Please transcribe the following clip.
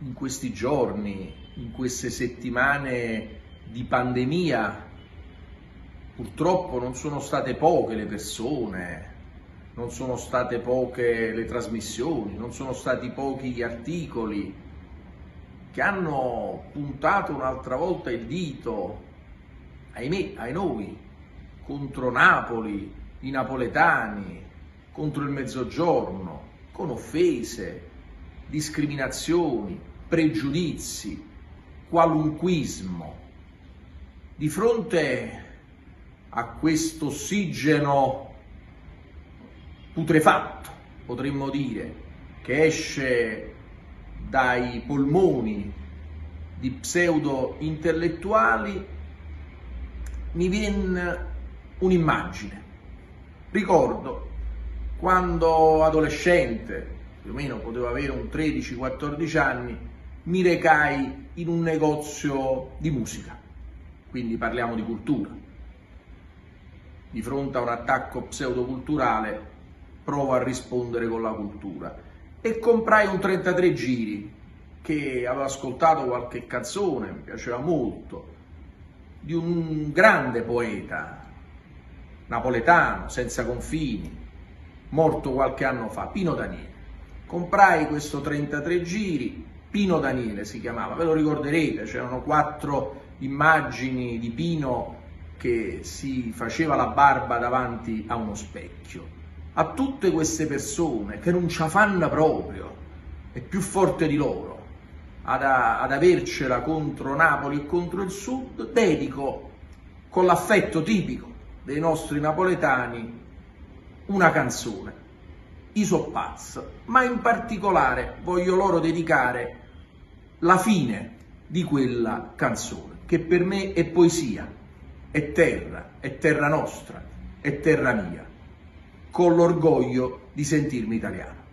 in questi giorni, in queste settimane di pandemia, purtroppo non sono state poche le persone, non sono state poche le trasmissioni, non sono stati pochi gli articoli che hanno puntato un'altra volta il dito, ahimè, ai noi, contro Napoli, i napoletani, contro il mezzogiorno, con offese, discriminazioni, pregiudizi, qualunquismo. Di fronte a questo ossigeno putrefatto, potremmo dire, che esce dai polmoni di pseudo intellettuali, mi viene un'immagine. Ricordo quando adolescente, più o meno potevo avere un 13-14 anni, mi recai in un negozio di musica, quindi parliamo di cultura. Di fronte a un attacco pseudoculturale provo a rispondere con la cultura e comprai un 33 giri che avevo ascoltato qualche canzone, mi piaceva molto, di un grande poeta napoletano, senza confini, morto qualche anno fa, Pino Daniele. Comprai questo 33 giri, Pino Daniele si chiamava, ve lo ricorderete, c'erano quattro immagini di Pino che si faceva la barba davanti a uno specchio. A tutte queste persone che non ci fanno proprio, è più forte di loro, ad, ad avercela contro Napoli e contro il Sud, dedico con l'affetto tipico dei nostri napoletani una canzone, I Soppaz, ma in particolare voglio loro dedicare la fine di quella canzone, che per me è poesia, è terra, è terra nostra, è terra mia, con l'orgoglio di sentirmi italiano.